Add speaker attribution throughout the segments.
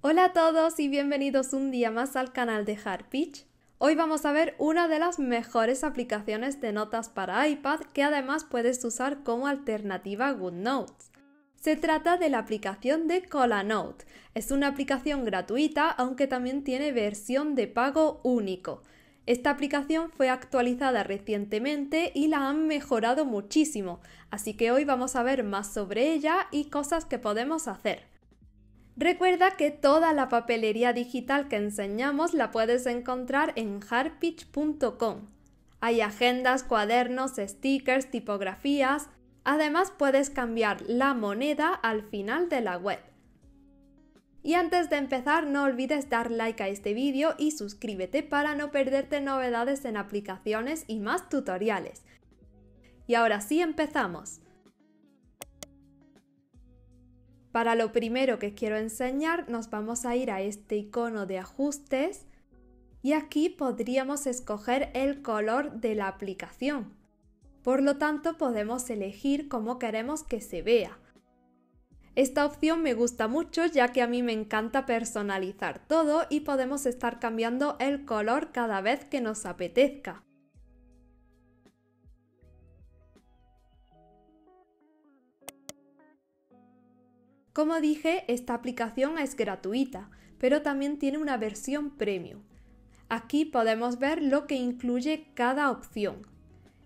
Speaker 1: Hola a todos y bienvenidos un día más al canal de Harpitch. Hoy vamos a ver una de las mejores aplicaciones de notas para iPad que además puedes usar como alternativa a GoodNotes. Se trata de la aplicación de ColaNote. Es una aplicación gratuita aunque también tiene versión de pago único. Esta aplicación fue actualizada recientemente y la han mejorado muchísimo, así que hoy vamos a ver más sobre ella y cosas que podemos hacer. Recuerda que toda la papelería digital que enseñamos la puedes encontrar en harpitch.com. Hay agendas, cuadernos, stickers, tipografías. Además puedes cambiar la moneda al final de la web. Y antes de empezar no olvides dar like a este vídeo y suscríbete para no perderte novedades en aplicaciones y más tutoriales. Y ahora sí empezamos. Para lo primero que quiero enseñar nos vamos a ir a este icono de ajustes y aquí podríamos escoger el color de la aplicación. Por lo tanto podemos elegir cómo queremos que se vea esta opción me gusta mucho ya que a mí me encanta personalizar todo y podemos estar cambiando el color cada vez que nos apetezca. Como dije, esta aplicación es gratuita, pero también tiene una versión premium. Aquí podemos ver lo que incluye cada opción.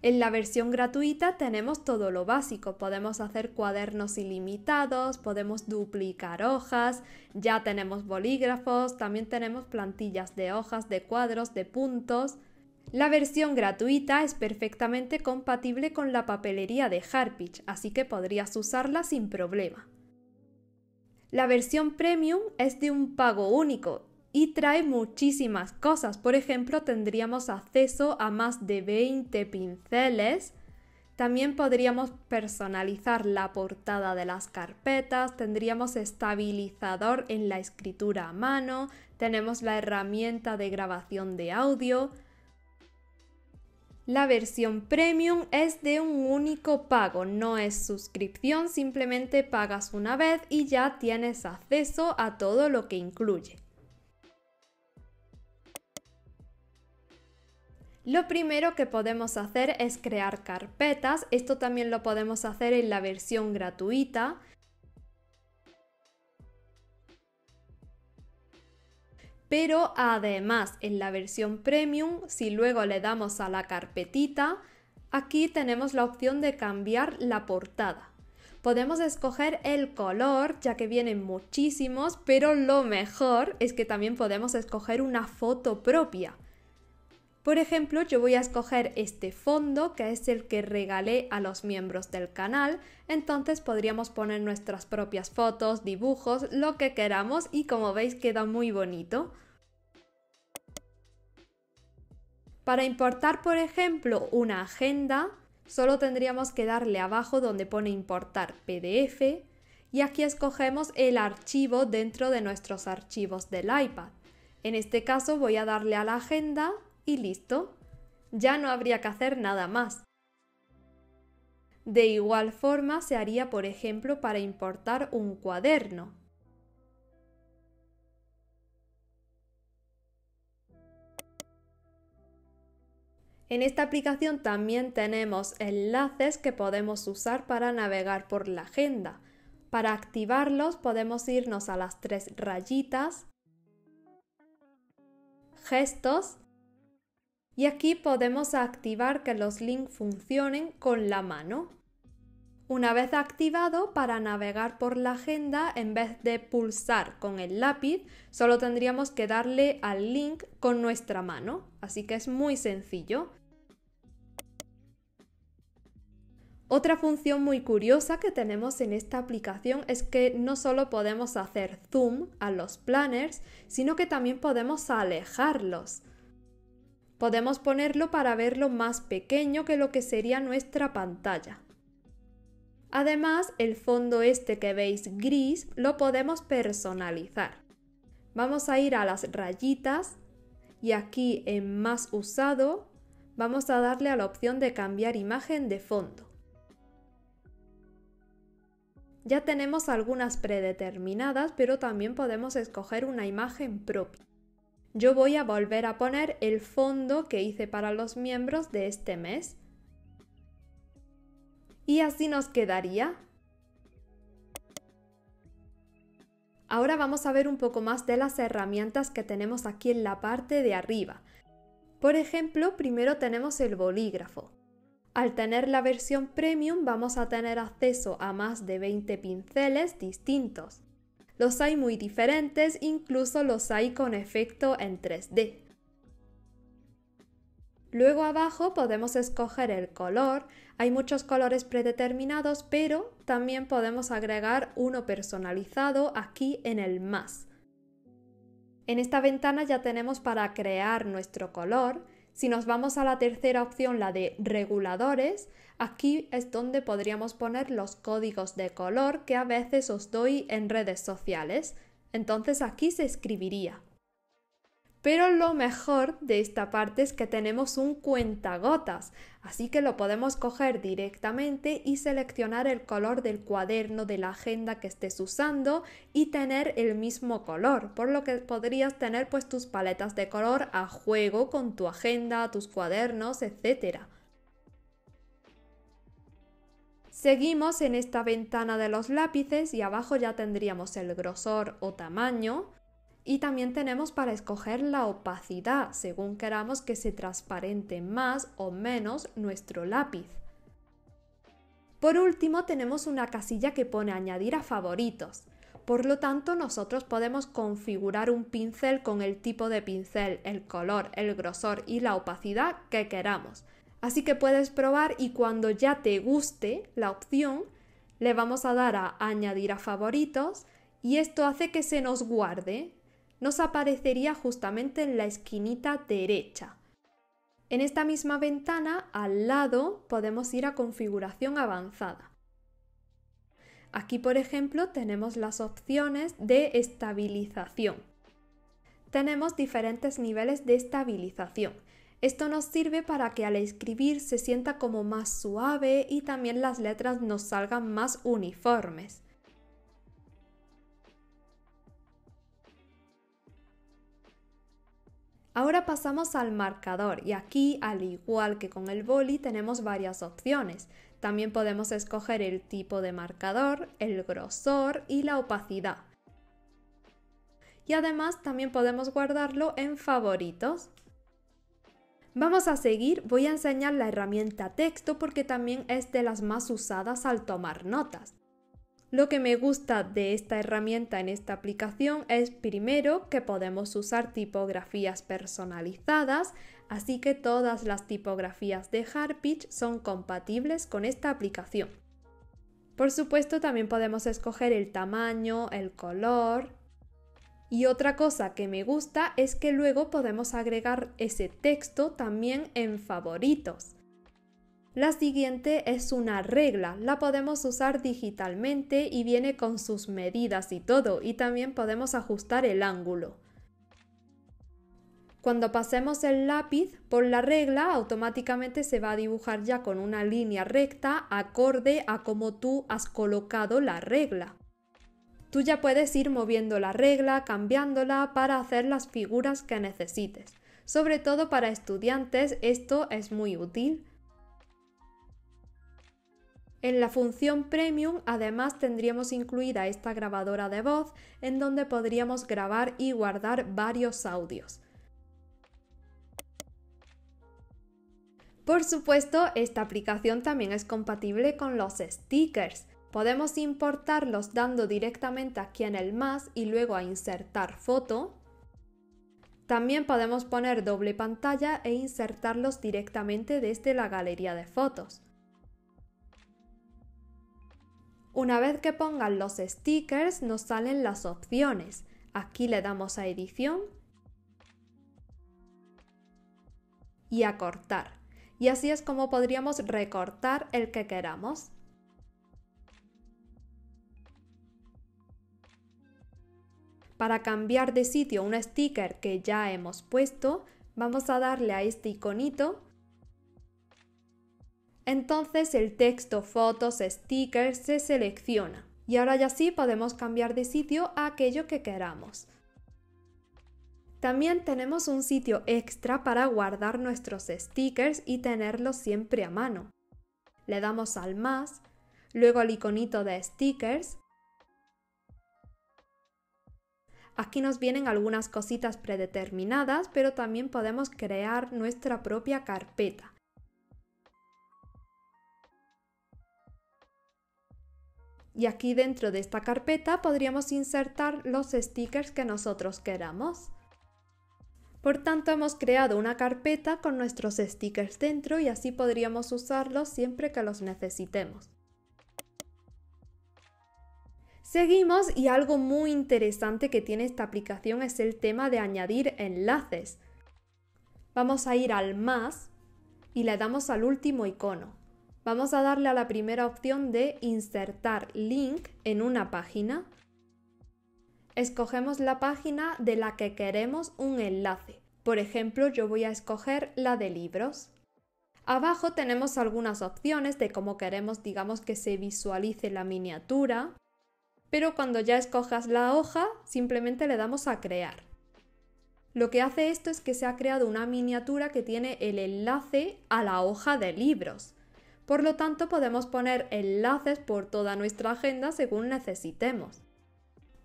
Speaker 1: En la versión gratuita tenemos todo lo básico, podemos hacer cuadernos ilimitados, podemos duplicar hojas, ya tenemos bolígrafos, también tenemos plantillas de hojas, de cuadros, de puntos. La versión gratuita es perfectamente compatible con la papelería de Harpitch, así que podrías usarla sin problema. La versión premium es de un pago único y trae muchísimas cosas. Por ejemplo, tendríamos acceso a más de 20 pinceles. También podríamos personalizar la portada de las carpetas, tendríamos estabilizador en la escritura a mano, tenemos la herramienta de grabación de audio. La versión premium es de un único pago, no es suscripción, simplemente pagas una vez y ya tienes acceso a todo lo que incluye. Lo primero que podemos hacer es crear carpetas. Esto también lo podemos hacer en la versión gratuita. Pero además en la versión premium, si luego le damos a la carpetita, aquí tenemos la opción de cambiar la portada. Podemos escoger el color, ya que vienen muchísimos, pero lo mejor es que también podemos escoger una foto propia. Por ejemplo, yo voy a escoger este fondo que es el que regalé a los miembros del canal, entonces podríamos poner nuestras propias fotos, dibujos, lo que queramos y como veis queda muy bonito. Para importar, por ejemplo, una agenda, solo tendríamos que darle abajo donde pone importar PDF y aquí escogemos el archivo dentro de nuestros archivos del iPad. En este caso voy a darle a la agenda y listo. Ya no habría que hacer nada más. De igual forma se haría, por ejemplo, para importar un cuaderno. En esta aplicación también tenemos enlaces que podemos usar para navegar por la agenda. Para activarlos podemos irnos a las tres rayitas, gestos y aquí podemos activar que los links funcionen con la mano. Una vez activado, para navegar por la agenda, en vez de pulsar con el lápiz, solo tendríamos que darle al link con nuestra mano. Así que es muy sencillo. Otra función muy curiosa que tenemos en esta aplicación es que no solo podemos hacer zoom a los planners, sino que también podemos alejarlos. Podemos ponerlo para verlo más pequeño que lo que sería nuestra pantalla. Además, el fondo este que veis gris lo podemos personalizar. Vamos a ir a las rayitas y aquí en más usado vamos a darle a la opción de cambiar imagen de fondo. Ya tenemos algunas predeterminadas, pero también podemos escoger una imagen propia. Yo voy a volver a poner el fondo que hice para los miembros de este mes. Y así nos quedaría. Ahora vamos a ver un poco más de las herramientas que tenemos aquí en la parte de arriba. Por ejemplo, primero tenemos el bolígrafo. Al tener la versión premium vamos a tener acceso a más de 20 pinceles distintos. Los hay muy diferentes, incluso los hay con efecto en 3D. Luego abajo podemos escoger el color, hay muchos colores predeterminados, pero también podemos agregar uno personalizado aquí en el más. En esta ventana ya tenemos para crear nuestro color, si nos vamos a la tercera opción, la de reguladores, aquí es donde podríamos poner los códigos de color que a veces os doy en redes sociales. Entonces aquí se escribiría pero lo mejor de esta parte es que tenemos un cuentagotas, así que lo podemos coger directamente y seleccionar el color del cuaderno de la agenda que estés usando y tener el mismo color, por lo que podrías tener pues tus paletas de color a juego con tu agenda, tus cuadernos, etc. Seguimos en esta ventana de los lápices y abajo ya tendríamos el grosor o tamaño, y también tenemos para escoger la opacidad, según queramos que se transparente más o menos nuestro lápiz. Por último, tenemos una casilla que pone añadir a favoritos. Por lo tanto, nosotros podemos configurar un pincel con el tipo de pincel, el color, el grosor y la opacidad que queramos. Así que puedes probar y cuando ya te guste la opción, le vamos a dar a añadir a favoritos y esto hace que se nos guarde nos aparecería justamente en la esquinita derecha. En esta misma ventana, al lado, podemos ir a configuración avanzada. Aquí, por ejemplo, tenemos las opciones de estabilización. Tenemos diferentes niveles de estabilización. Esto nos sirve para que al escribir se sienta como más suave y también las letras nos salgan más uniformes. Ahora pasamos al marcador y aquí, al igual que con el boli, tenemos varias opciones. También podemos escoger el tipo de marcador, el grosor y la opacidad. Y además también podemos guardarlo en favoritos. Vamos a seguir, voy a enseñar la herramienta texto porque también es de las más usadas al tomar notas. Lo que me gusta de esta herramienta en esta aplicación es primero que podemos usar tipografías personalizadas, así que todas las tipografías de Harpitch son compatibles con esta aplicación. Por supuesto también podemos escoger el tamaño, el color. Y otra cosa que me gusta es que luego podemos agregar ese texto también en favoritos. La siguiente es una regla, la podemos usar digitalmente y viene con sus medidas y todo, y también podemos ajustar el ángulo. Cuando pasemos el lápiz por la regla, automáticamente se va a dibujar ya con una línea recta acorde a cómo tú has colocado la regla. Tú ya puedes ir moviendo la regla, cambiándola para hacer las figuras que necesites. Sobre todo para estudiantes esto es muy útil en la función Premium además tendríamos incluida esta grabadora de voz en donde podríamos grabar y guardar varios audios. Por supuesto, esta aplicación también es compatible con los stickers. Podemos importarlos dando directamente aquí en el más y luego a insertar foto. También podemos poner doble pantalla e insertarlos directamente desde la galería de fotos. Una vez que pongan los stickers nos salen las opciones. Aquí le damos a edición y a cortar. Y así es como podríamos recortar el que queramos. Para cambiar de sitio un sticker que ya hemos puesto, vamos a darle a este iconito entonces el texto, fotos, stickers se selecciona. Y ahora ya sí podemos cambiar de sitio a aquello que queramos. También tenemos un sitio extra para guardar nuestros stickers y tenerlos siempre a mano. Le damos al más, luego al iconito de stickers. Aquí nos vienen algunas cositas predeterminadas, pero también podemos crear nuestra propia carpeta. Y aquí dentro de esta carpeta podríamos insertar los stickers que nosotros queramos. Por tanto, hemos creado una carpeta con nuestros stickers dentro y así podríamos usarlos siempre que los necesitemos. Seguimos y algo muy interesante que tiene esta aplicación es el tema de añadir enlaces. Vamos a ir al más y le damos al último icono. Vamos a darle a la primera opción de insertar link en una página escogemos la página de la que queremos un enlace. Por ejemplo, yo voy a escoger la de libros. Abajo tenemos algunas opciones de cómo queremos, digamos, que se visualice la miniatura, pero cuando ya escojas la hoja, simplemente le damos a crear. Lo que hace esto es que se ha creado una miniatura que tiene el enlace a la hoja de libros. Por lo tanto, podemos poner enlaces por toda nuestra agenda según necesitemos.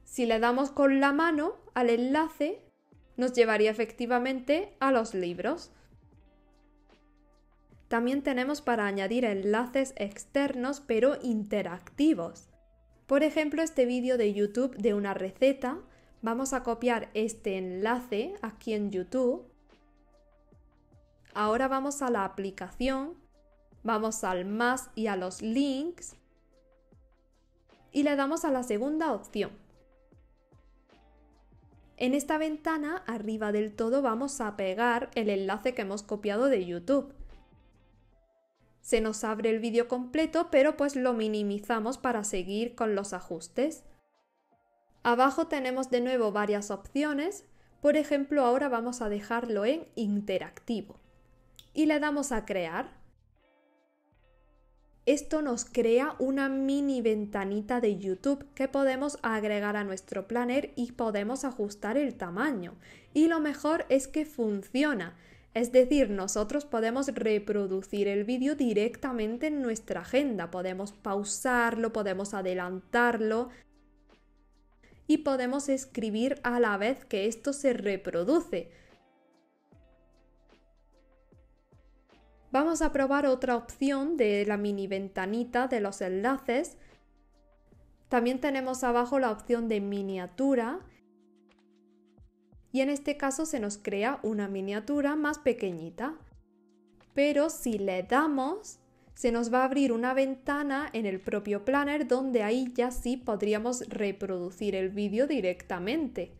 Speaker 1: Si le damos con la mano al enlace, nos llevaría efectivamente a los libros. También tenemos para añadir enlaces externos pero interactivos. Por ejemplo, este vídeo de YouTube de una receta, vamos a copiar este enlace aquí en YouTube. Ahora vamos a la aplicación, vamos al más y a los links y le damos a la segunda opción. En esta ventana, arriba del todo, vamos a pegar el enlace que hemos copiado de YouTube. Se nos abre el vídeo completo, pero pues lo minimizamos para seguir con los ajustes. Abajo tenemos de nuevo varias opciones. Por ejemplo, ahora vamos a dejarlo en interactivo. Y le damos a crear esto nos crea una mini ventanita de YouTube que podemos agregar a nuestro planner y podemos ajustar el tamaño. Y lo mejor es que funciona. Es decir, nosotros podemos reproducir el vídeo directamente en nuestra agenda. Podemos pausarlo, podemos adelantarlo y podemos escribir a la vez que esto se reproduce. Vamos a probar otra opción de la mini ventanita de los enlaces. También tenemos abajo la opción de miniatura y en este caso se nos crea una miniatura más pequeñita. Pero si le damos, se nos va a abrir una ventana en el propio planner donde ahí ya sí podríamos reproducir el vídeo directamente.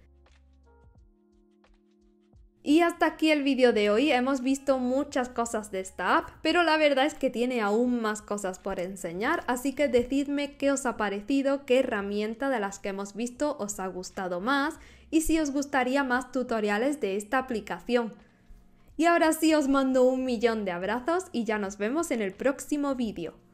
Speaker 1: Y hasta aquí el vídeo de hoy. Hemos visto muchas cosas de esta app, pero la verdad es que tiene aún más cosas por enseñar, así que decidme qué os ha parecido, qué herramienta de las que hemos visto os ha gustado más y si os gustaría más tutoriales de esta aplicación. Y ahora sí os mando un millón de abrazos y ya nos vemos en el próximo vídeo.